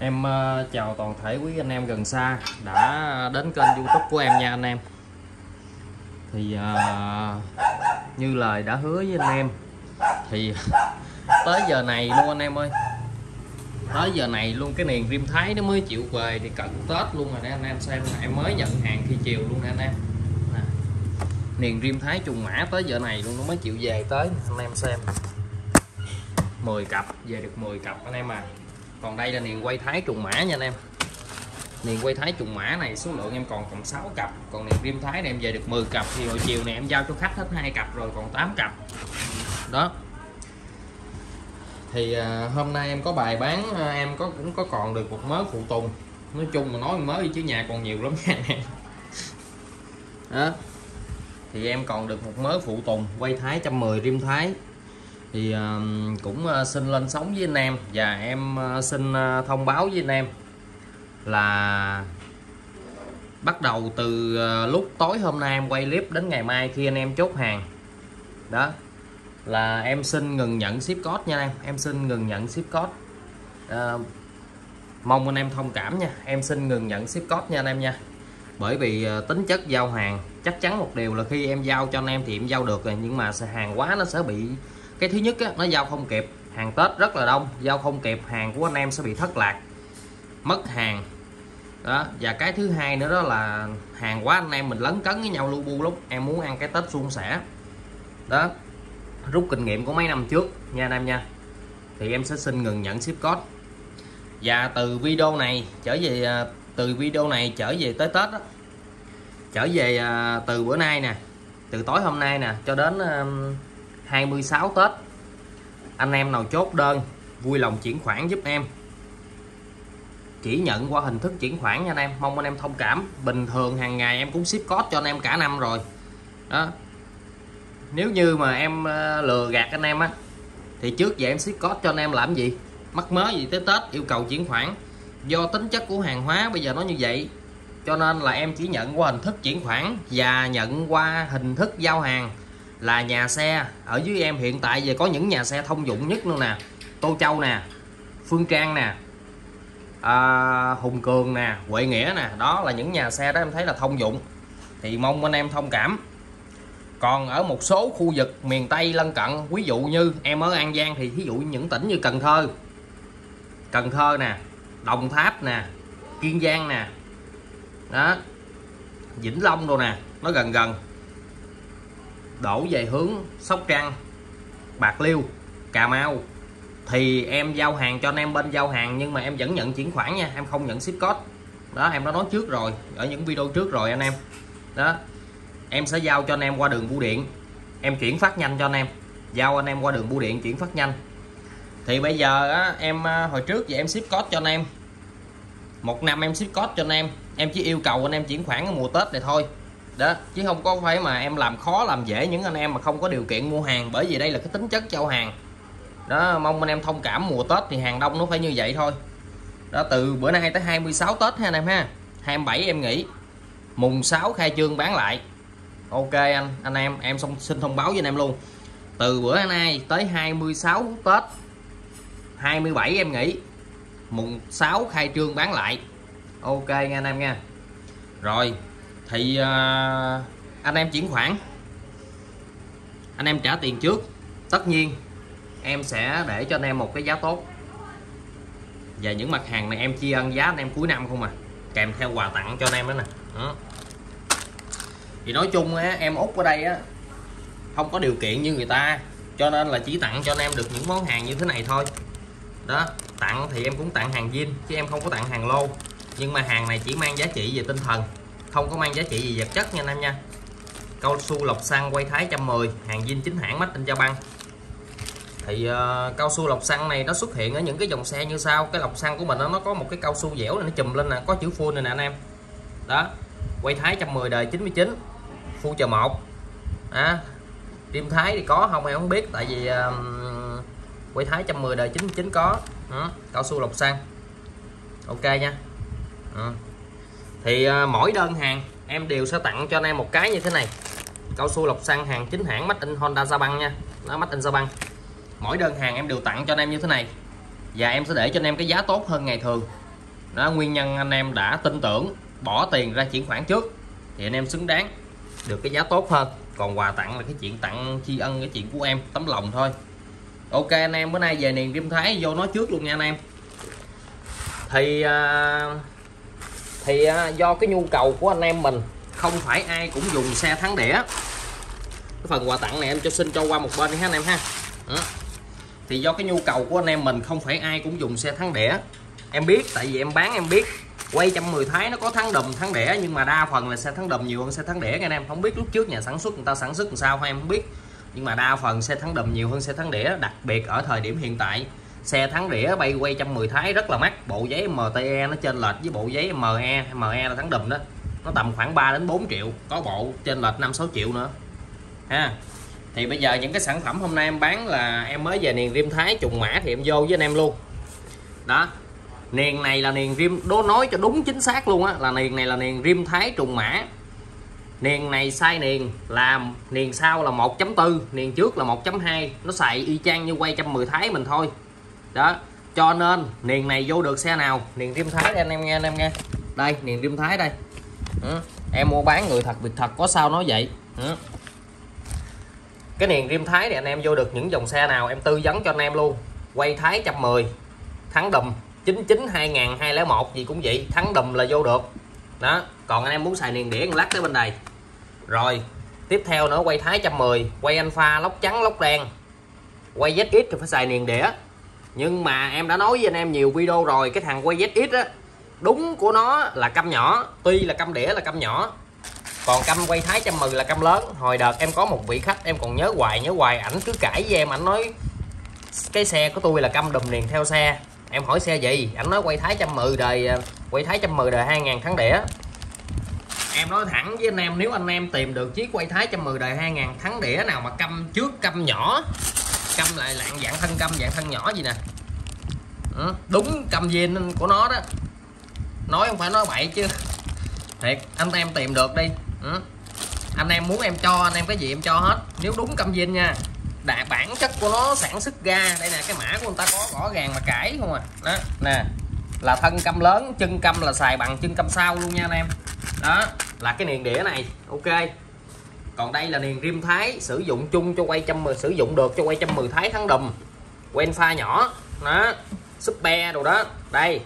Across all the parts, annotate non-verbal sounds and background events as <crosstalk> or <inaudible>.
Em ờ, chào toàn thể quý anh em gần xa đã đến kênh youtube của em nha anh em. Thì ờ, như lời đã hứa với anh em, Thì <laughs> tới giờ này luôn anh em ơi. Tới giờ này luôn, cái niềng Rim Thái nó mới chịu về thì cận Tết luôn rồi nè anh em. Xem Em mới nhận hàng khi chiều luôn nè anh em. Nè. Niềng Rim Thái trùng mã tới giờ này luôn, nó mới chịu về tới anh em xem. 10 cặp, về được 10 cặp anh em à còn đây là niềng quay thái trùng mã nha anh em. Niềng quay thái trùng mã này số lượng em còn còn 6 cặp. Còn niềng rim thái này em về được 10 cặp thì hồi chiều này em giao cho khách hết hai cặp rồi còn 8 cặp. Đó. Thì à, hôm nay em có bài bán à, em có cũng có còn được một mớ phụ tùng. Nói chung mà nói mới chứ nhà còn nhiều lắm nha đó. Thì em còn được một mớ phụ tùng quay thái 110 rim thái thì cũng ờ, xin lên sóng với anh em và em ờ, xin ờ, thông báo với anh em là bắt đầu từ lúc tối hôm nay em quay clip đến ngày mai khi anh em chốt hàng. Đó là em xin ngừng nhận ship code nha em em xin ngừng nhận ship code. À, mong anh em thông cảm nha em xin ngừng nhận ship code nha anh em nha. Bởi vì tính chất giao hàng chắc chắn một điều là khi em giao cho anh em thì em giao được rồi nhưng mà hàng quá nó sẽ bị cái thứ nhất á, nó giao không kịp. Hàng Tết rất là đông giao không kịp hàng của anh em sẽ bị thất lạc mất hàng. Đó và cái thứ hai nữa đó là hàng quá anh em mình lấn cấn với nhau lu bu lúc em muốn ăn cái Tết suôn sẻ. Đó rút kinh nghiệm của mấy năm trước nha anh em nha. Thì em sẽ xin ngừng nhận ship code. Và từ video này trở về à, từ video này trở về tới Tết đó, trở về à, từ bữa nay nè từ tối hôm nay nè cho đến 26 Tết. Anh em nào chốt đơn, vui lòng chuyển khoản giúp em. Chỉ nhận qua hình thức chuyển khoản nha anh em, mong anh em thông cảm. Bình thường hàng ngày em cũng ship code cho anh em cả năm rồi. Đó. Nếu như mà em ờ, lừa gạt anh em á, thì trước giờ em ship code cho anh em làm gì? Mắc mới gì tới Tết, yêu cầu chuyển khoản. Do tính chất của hàng hóa bây giờ nó như vậy, cho nên là em chỉ nhận qua hình thức chuyển khoản và nhận qua hình thức giao hàng là nhà xe. Ở dưới em hiện tại giờ có những nhà xe thông dụng nhất luôn nè. Tô Châu nè Phương Trang nè à, Hùng Cường nè Huệ Nghĩa nè. Đó là những nhà xe đó em thấy là thông dụng. Thì mong anh em thông cảm. Còn ở một số khu vực miền Tây lân cận ví dụ như em ở An Giang thì ví dụ những tỉnh như Cần Thơ. Cần Thơ nè Đồng Tháp nè Kiên Giang nè. Đó Vĩnh Long đồ nè nó gần gần đổ về hướng Sóc Trăng Bạc Liêu Cà Mau. Thì em giao hàng cho anh em bên giao hàng nhưng mà em vẫn nhận chuyển khoản nha em không nhận ship code. Đó em đã nói trước rồi ở những video trước rồi anh em. Đó em sẽ giao cho anh em qua đường bưu điện. Em chuyển phát nhanh cho anh em giao anh em qua đường bưu điện chuyển phát nhanh. Thì bây giờ á, em à, hồi trước thì em ship code cho anh em. Một năm em ship code cho anh em. Em chỉ yêu cầu anh em chuyển khoản ở mùa tết này thôi đó, chứ không có phải mà em làm khó, làm dễ những anh em mà không có điều kiện mua hàng, bởi vì đây là cái tính chất giao hàng. Đó, mong anh em thông cảm mùa Tết thì hàng đông nó phải như vậy thôi. Đó, từ bữa nay tới 26 Tết ha anh em ha. 27 em nghỉ. Mùng 6 khai trương bán lại. Ok anh anh em em xong, xin thông báo với anh em luôn. Từ bữa nay tới 26 Tết 27 em nghỉ. Mùng 6 khai trương bán lại. Ok nha anh em nha. Rồi thì à, anh em chuyển khoản. Anh em trả tiền trước. Tất nhiên em sẽ để cho anh em một cái giá tốt. Và những mặt hàng này em chia ân giá anh em cuối năm không à. Kèm theo quà tặng cho anh em đó nè. Đó. thì nói chung á, em út ở đây á không có điều kiện như người ta. Cho nên là chỉ tặng cho anh em được những món hàng như thế này thôi. Đó tặng thì em cũng tặng hàng zin chứ em không có tặng hàng lô. Nhưng mà hàng này chỉ mang giá trị về tinh thần không có mang giá trị gì vật chất nha anh em nha. Cao su lọc xăng quay thái 110 hàng zin chính hãng mách in cho Băng thì uh, cao su lọc xăng này nó xuất hiện ở những cái dòng xe như sau. Cái lọc xăng của mình đó, nó có một cái cao su dẻo này nó chùm lên nè có chữ full này nè anh em. Đó quay thái 110 đời 99 phu chờ một. À, đêm thái thì có không em không biết tại vì uh, quay thái 110 đời 99 có. Đó, cao su lọc xăng. Ok nha. Ừ thì uh, mỗi đơn hàng em đều sẽ tặng cho anh em một cái như thế này. Cao su lọc xăng hàng chính hãng mắt in Honda Sa băng nha. Nó mắt in Sa băng. Mỗi đơn hàng em đều tặng cho anh em như thế này. Và em sẽ để cho anh em cái giá tốt hơn ngày thường. Đó nguyên nhân anh em đã tin tưởng bỏ tiền ra chuyển khoản trước thì anh em xứng đáng được cái giá tốt hơn. Còn quà tặng là cái chuyện tặng tri ân cái chuyện của em tấm lòng thôi. Ok anh em bữa nay về niềm Kim Thái vô nói trước luôn nha anh em. Thì uh, thì à, do cái nhu cầu của anh em mình, không phải ai cũng dùng xe thắng đĩa cái phần quà tặng này em cho xin cho qua một bên đi ha anh em ha. Đó. thì do cái nhu cầu của anh em mình, không phải ai cũng dùng xe thắng đĩa em biết, tại vì em bán em biết, quay 110 thái nó có thắng đùm thắng đĩa nhưng mà đa phần là xe thắng đùm nhiều hơn xe thắng đĩa anh em. Không biết lúc trước nhà sản xuất người ta sản xuất làm sao hay em không biết. Nhưng mà đa phần xe thắng đùm nhiều hơn xe thắng đĩa đặc biệt ở thời điểm hiện tại xe thắng đĩa bay quay 110 thái rất là mắc. Bộ giấy MTE nó trên lệch với bộ giấy ME ME là thắng đùm đó. Nó tầm khoảng 3 đến 4 triệu. Có bộ trên lệch 5 6 triệu nữa. Ha. Thì bây giờ những cái sản phẩm hôm nay em bán là em mới về niền rim thái trùng mã thì em vô với anh em luôn. Đó. Niền này là niền rim đố nói cho đúng chính xác luôn á, là niền này là niền rim thái trùng mã. Niền này sai niền là, niền sau là 1.4 niền trước là 1.2 nó xài y chang như quay 110 thái mình thôi đó, cho nên niền này vô được xe nào? Niền kim thái đây, anh em nghe, anh em nghe. Đây, niền kim thái đây. Ừ. em mua bán người thật, việc thật, có sao nói vậy? Ừ. cái niền kim thái thì anh em vô được những dòng xe nào em tư vấn cho anh em luôn. Quay thái 110 thắng đùm 99 2001 gì cũng vậy, thắng đùm là vô được. Đó, còn anh em muốn xài niền đĩa lắc tới bên này rồi, tiếp theo nữa, quay thái 110 quay alpha lóc trắng, lóc đen. Quay ZX thì phải xài niền đĩa nhưng mà em đã nói với anh em nhiều video rồi, cái thằng quay ZX á, đúng của nó là câm nhỏ, tuy là câm đĩa là câm nhỏ, còn câm quay thái 110 là câm lớn. Hồi đợt em có một vị khách em còn nhớ hoài nhớ hoài ảnh cứ cãi với em, ảnh nói, cái xe của tôi là câm đùm liền theo xe. Em hỏi xe gì? Ảnh nói quay thái 110 đời à, quay thái 110 đời 2000 thắng đĩa. Em nói thẳng với anh em, nếu anh em tìm được chiếc quay thái 110 đời 2000 thắng đĩa nào mà câm trước câm nhỏ câm lại lạng dạng thân câm dạng thân nhỏ gì nè. Ừ, đúng cầm viên của nó đó. Nói không phải nói bậy chứ. Thiệt anh em tìm được đi. Ừ. anh em muốn em cho anh em cái gì em cho hết. Nếu đúng cầm viên nha đại bản chất của nó sản xuất ra. Đây nè cái mã của người ta có rõ ràng mà cãi không à. Đó nè là thân câm lớn chân câm là xài bằng chân câm sau luôn nha anh em. Đó là cái niền đĩa này. Ok còn đây là niền rim thái sử dụng chung cho quay trăm sử dụng được cho quay trăm mười thái thắng đùm. Quen pha nhỏ, đó, super đồ đó. Đây.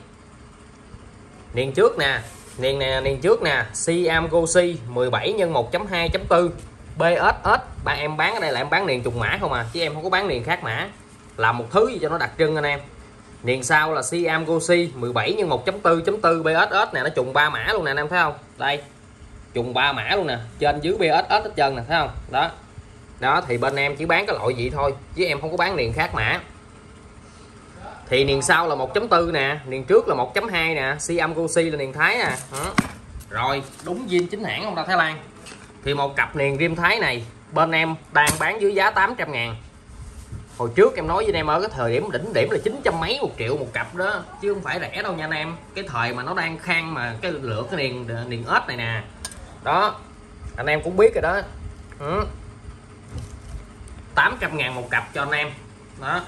Niền trước nè niền nè niền trước nè, Siam Gosi 17 x 1.2.4 BSS ba em bán ở đây là em bán niền trùng mã không à chứ em không có bán niền khác mã. Làm một thứ gì cho nó đặc trưng anh em. Niền sau là Siam Gosi 17 x 1.4.4 BSS nè, nó trùng ba mã luôn nè, anh em thấy không? Đây trùng ba mã luôn nè, trên dưới BS hết trơn nè, thấy không? Đó. Đó, thì bên em chỉ bán cái loại vậy thôi, chứ em không có bán niền khác mã. Thì niền sau là 1.4 nè niền trước là 1.2 nè si âm si là niền Thái nè đó. rồi, đúng zin chính hãng không ta, Thái Lan? Thì một cặp niền rim Thái này, bên em đang bán dưới giá 800 ngàn. Hồi trước em nói với anh em ở cái thời điểm đỉnh điểm là chín trăm mấy một triệu một cặp đó, chứ không phải rẻ đâu nha anh em. Cái thời mà nó đang khang mà cái lượng cái niền niền ếch này nè đó, anh em cũng biết rồi đó. Ừ. 800 ngàn một cặp cho anh em. Đó.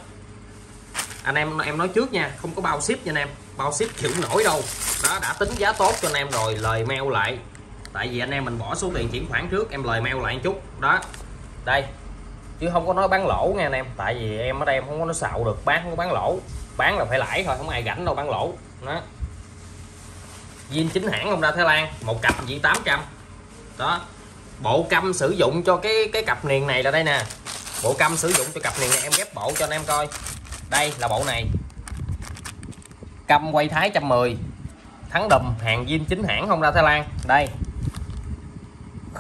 Anh em em nói trước nha, không có bao ship nha anh em. Bao ship chịu nổi đâu. Đó, đã tính giá tốt cho anh em rồi, lời mail lại. Tại vì anh em mình bỏ số tiền chuyển khoản trước, em lời mail lại một chút. Đó. Đây. Chứ không có nói bán lỗ nha anh em. Tại vì em ở đây em không có nói xạo được. Bán không có bán lỗ. Bán là phải lãi thôi, không ai rảnh đâu bán lỗ. Đó. Zin chính hãng không ra Thái Lan. Một cặp gì? 800 đó. Bộ câm sử dụng cho cái cái cặp niền này là đây nè. Bộ câm sử dụng cho cặp niền này, em ghép bộ cho anh em coi. Đây là bộ này. Câm quay thái 110 thắng đùm, hàng zin chính hãng không ra Thái Lan. Đây.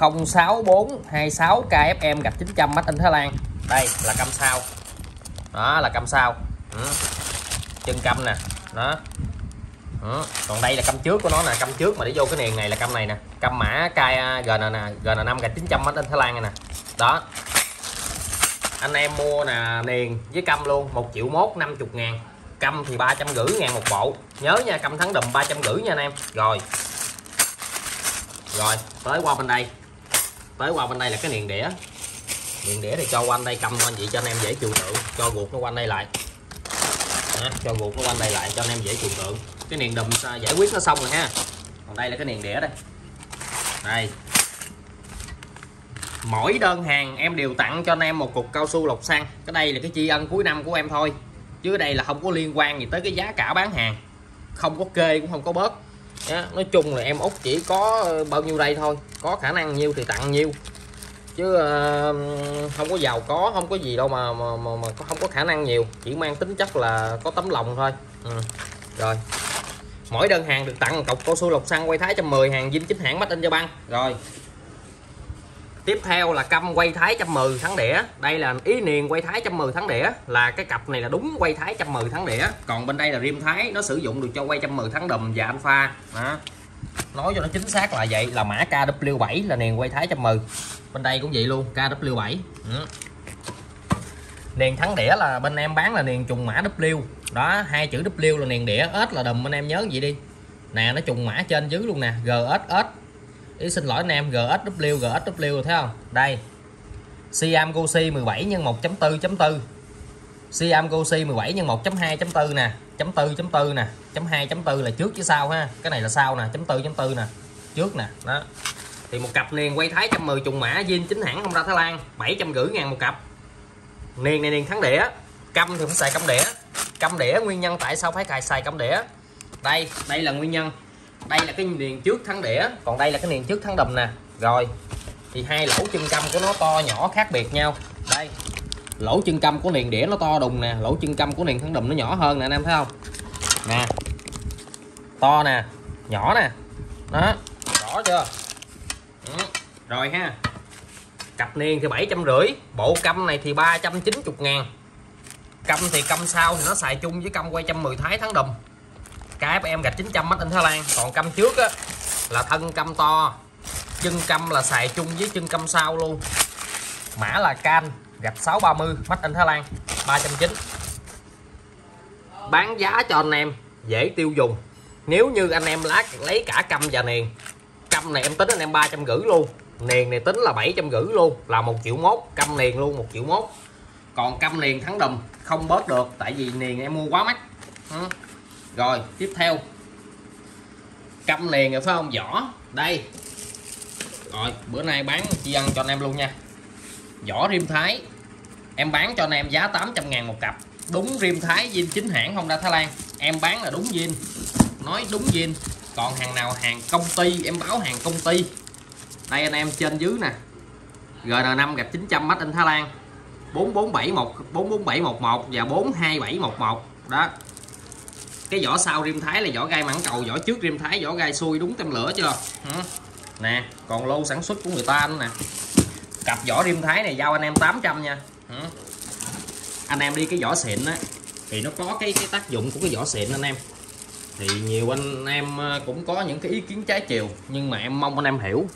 06426 KFM gạch 900 mắt in Thái Lan. Đây, là cam sau đó, là cam sau ừ. chân cam nè. Đó đó. còn đây là căm trước của nó nè căm trước mà để vô cái niềng này là căm này nè. Căm mã KGN à, nè GN5 gạch 900 mắt in Thái Lan này nè. Đó. Anh em mua nè niền với căm luôn 1 triệu mốt 50 ngàn. Căm thì ba trăm rưỡi ngàn một bộ. Nhớ nha căm thắng đùm ba trăm rưỡi nha anh em. Rồi. Rồi tới qua bên đây. Tới qua bên đây là cái niền đĩa. Niền đĩa thì cho quanh đây cầm quanh vậy cho anh em dễ chịu tượng. Cho ruột nó quanh đây lại. Đó, cho ruột nó quanh đây lại cho anh em dễ trừu tượng cái niền đùm giải quyết nó xong rồi ha. Còn đây là cái niền đĩa đây. Đây. Mỗi đơn hàng em đều tặng cho anh em một cục cao su lọc xăng. Cái đây là cái tri ân cuối năm của em thôi. Chứ đây là không có liên quan gì tới cái giá cả bán hàng. Không có kê cũng không có bớt. Đó, nói chung là em út chỉ có ờ, bao nhiêu đây thôi. Có khả năng nhiêu thì tặng nhiêu. Chứ uh, không có giàu có không có gì đâu mà mà, mà mà không có khả năng nhiều. Chỉ mang tính chất là có tấm lòng thôi. Ừ. rồi mỗi đơn hàng được tặng cọc cao su lọc xăng quay thái 110 hàng dinh chính hãng mắt in cho rồi. Tiếp theo là câm quay thái 110 thắng đĩa. Đây là ý niền quay thái 110 thắng đĩa. Là cái cặp này là đúng quay thái 110 thắng đĩa. Còn bên đây là rim thái. Nó sử dụng được cho quay 110 thắng đùm và alpha. Đó. Nói cho nó chính xác là vậy. Là mã KW7 là niền quay thái 110 bên đây cũng vậy luôn KW7 ừ niền thắng đĩa là bên em bán là niền trùng mã W. Đó, hai chữ W là niền đĩa, S là đùm, bên em nhớ vậy đi. Nè, nó trùng mã trên dưới luôn nè GSS ý xin lỗi anh em GSW GSW thấy không? Đây. Siam Gosi 17 nhân 1.4.4 Siam Gosi 17 nhân 1.2.4 nè, chấm 4.4 nè, chấm 2.4 là trước chứ sau ha? Cái này là sau nè, chấm 4.4 nè, trước nè, đó. Thì một cặp liền, quay thái 110 trùng mã zin chính hãng không ra Thái Lan 750 ngàn một cặp niền này niền thắng đĩa. Câm thì cũng xài câm đĩa. Câm đĩa nguyên nhân tại sao phải cài xài câm đĩa? Đây đây là nguyên nhân. Đây là cái niền trước thắng đĩa. Còn đây là cái niền trước thắng đầm nè. Rồi, thì hai lỗ chân câm của nó to nhỏ khác biệt nhau. Đây, lỗ chân câm của niền đĩa nó to đùng nè. Lỗ chân câm của niền thắng đùm nó nhỏ hơn nè, anh em thấy không? Nè, to nè, nhỏ nè. Đó, rõ chưa? Ừ. rồi ha cặp niên thì bảy trăm rưỡi, bộ câm này thì 390 ngàn. Câm thì câm sau thì nó xài chung với câm quay 110 thái thắng đùm KFM gạch 900 mắt in Thái Lan. Còn câm trước á, là thân câm to, chân câm là xài chung với chân câm sau luôn. Mã là can, gạch 630 mắt in Thái Lan 390 bán giá cho anh em, dễ tiêu dùng. Nếu như anh em lát lấy cả câm và niền câm này em tính anh em ba trăm rưỡi luôn niền này tính là bảy trăm rưỡi luôn, là một triệu mốt căm niền luôn, một triệu mốt. Còn căm niền thắng đùm, không bớt được, tại vì niền em mua quá mắc. Ừ. Rồi, tiếp theo. Căm niền rồi phải không? Vỏ. Đây. Rồi, bữa nay bán chi ăn cho anh em luôn nha. Vỏ rim thái. Em bán cho anh em giá 800 ngàn một cặp. Đúng rim thái zin chính hãng Honda Thái Lan. Em bán là đúng zin nói đúng zin còn hàng nào hàng công ty, em báo hàng công ty đây anh em, trên dưới nè. GN5 gạch 900 mắt in Thái Lan. 4471 44711 và 42711 đó. Cái vỏ sau rim thái là vỏ gai mảng cầu, vỏ trước rim thái, vỏ gai xuôi đúng tem lửa chưa? Ừ. nè, còn lô sản xuất của người ta nữa nè. Cặp vỏ rim thái này giao anh em 800 nha. Ừ. anh em đi cái vỏ xịn á, thì nó có cái cái tác dụng của cái vỏ xịn anh em. Thì nhiều anh em ờ, cũng có những cái ý kiến trái chiều, nhưng mà em mong anh em hiểu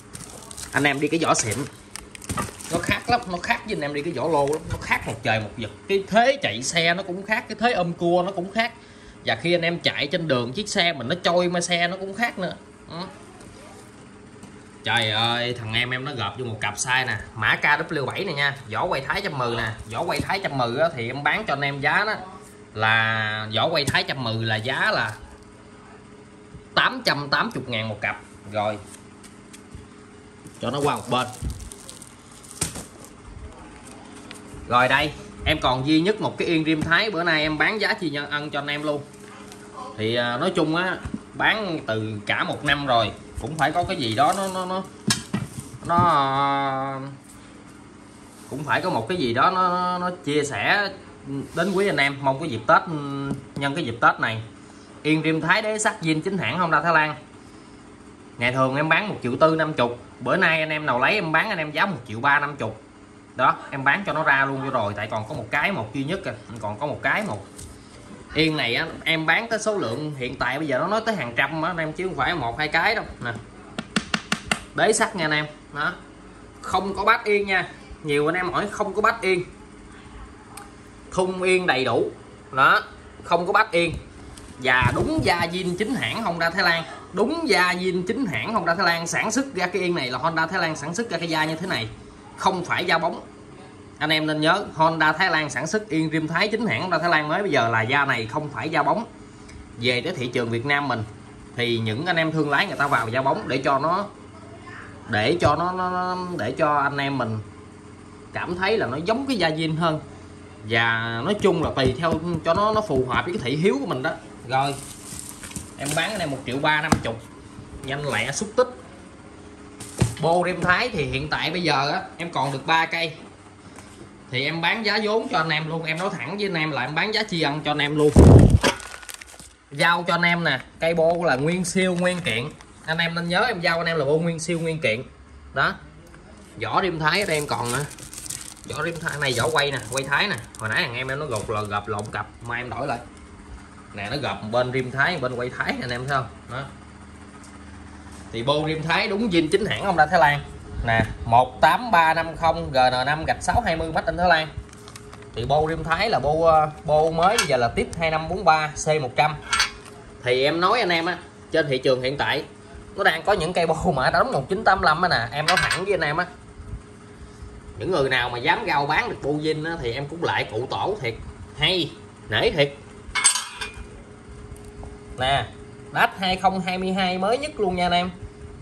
anh em đi cái vỏ xịn. Nó khác lắm, nó khác với anh em đi cái vỏ lô lắm. Nó khác một trời một vực. Cái thế chạy xe nó cũng khác, cái thế ôm cua nó cũng khác. Và khi anh em chạy trên đường chiếc xe mình nó trôi mà xe nó cũng khác nữa. Ừ. Trời ơi, thằng em em nó gộp vô một cặp size nè. Mã KW7 này nha. Vỏ quay thái trăm mười nè. Vỏ quay thái trăm mười thì em bán cho anh em giá đó là, vỏ quay thái trăm mười là giá là 880 ngàn một cặp. Rồi cho nó qua một bên. Rồi đây em còn duy nhất một cái yên rim thái. Bữa nay em bán giá chi nhân ăn cho anh em luôn. Thì à, nói chung á bán từ cả một năm rồi cũng phải có cái gì đó nó nó nó nó à, cũng phải có một cái gì đó nó, nó, nó chia sẻ đến quý anh em. Mong cái dịp tết nhân cái dịp tết này yên rim thái đế sắt zin chính hãng không ra Thái Lan ngày thường em bán một triệu tư năm chục bữa nay anh em nào lấy em bán anh em giá một triệu ba năm chục. Đó em bán cho nó ra luôn rồi tại còn có một cái một duy nhất kìa còn có một cái một. Yên này á, em bán tới số lượng hiện tại bây giờ nó nói tới hàng trăm á em chứ không phải một hai cái đâu. Nè. Đế sắt nha anh em. Đó. Không có bát yên nha. Nhiều anh em hỏi không có bát yên. Thun yên đầy đủ. Đó. Không có bát yên và đúng da zin chính hãng Honda Thái Lan. Đúng da zin chính hãng Honda Thái Lan sản xuất ra cái yên này là Honda Thái Lan sản xuất ra cái da như thế này. Không phải da bóng. Anh em nên nhớ Honda Thái Lan sản xuất yên rim Thái chính hãng Honda Thái Lan mới. Bây giờ là da này không phải da bóng. Về tới thị trường Việt Nam mình thì những anh em thương lái người ta vào da bóng để cho nó để cho nó, nó, để cho anh em mình cảm thấy là nó giống cái da zin hơn. Và nói chung là tùy theo cho nó nó phù hợp với cái thị hiếu của mình đó rồi, em bán cái này một triệu ba năm chục. Nhanh lẹ, xúc tích. Bô rem thái thì hiện tại bây giờ á, em còn được 3 cây. Thì em bán giá vốn cho anh em luôn. Em nói thẳng với anh em là em bán giá tri ân cho anh em luôn. Giao cho anh em nè, cây bô là nguyên siêu, nguyên kiện. Anh em nên nhớ em giao anh em là bô nguyên siêu, nguyên kiện. Đó. Vỏ đêm thái ở đây em còn nữa. Vỏ đêm thái, này vỏ quay nè, quay thái nè. Hồi nãy thằng em em nó gột là gập lộn cặp, mà em đổi lại nè, nó gập bên rim thái, bên quay thái anh em thấy không? Đó. Thì bô rim thái đúng zin chính hãng ông ra thái lan. Nè 18350 gn5 gạch 620 mắt in thái lan. Thì bô rim thái là bô ờ, bô mới, bây giờ là tiếp 2543 c100 thì em nói anh em á, trên thị trường hiện tại, nó đang có những cây bô mà đóng 1985 á nè, em nói thẳng với anh em á. Những người nào mà dám giao bán được bô zin á thì em cũng lại cụ tổ thiệt, hay, nể thiệt nè đắt 2022 mới nhất luôn nha anh em.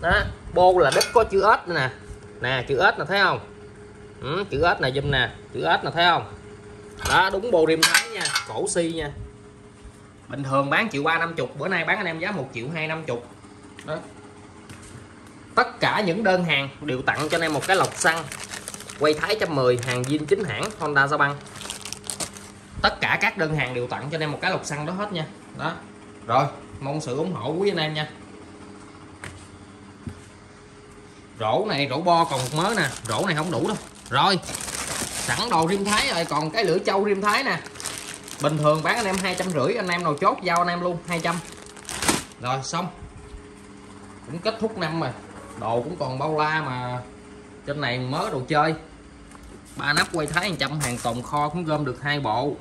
Đó bô là đất có chữ ếch nè. Nè chữ ếch nè thấy không? Ừ, chữ ếch nè dùm nè. Chữ ếch nè thấy không? Đó đúng bô rim thái nha. Cổ si nha. Bình thường bán triệu ba năm chục bữa nay bán anh em giá một triệu hai năm chục. Đó. Tất cả những đơn hàng đều tặng cho anh em một cái lọc xăng. Quay thái 110 hàng zin chính hãng Honda Sao băng. Tất cả các đơn hàng đều tặng cho anh em một cái lọc xăng đó hết nha. Đó rồi mong sự ủng hộ quý anh em nha. Rổ này, rổ bo còn một mớ nè. Rổ này không đủ đâu. Rồi, sẵn đồ rim thái rồi, còn cái lưỡi trâu rim thái nè. Bình thường bán anh em hai trăm rưỡi, anh em nào chốt giao anh em luôn 200 rồi, xong. Cũng kết thúc năm rồi. Đồ cũng còn bao la mà. Trên này mớ đồ chơi. Ba nắp quay thái 100 hàng tồn kho cũng gom được hai bộ.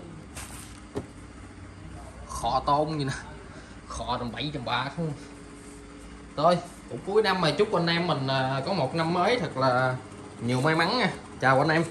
Kho tôn như nè kho tầm bảy trăm ba không thôi, cũng cuối năm mà chúc anh em mình à, có một năm mới thật là nhiều may mắn nha. Chào anh em.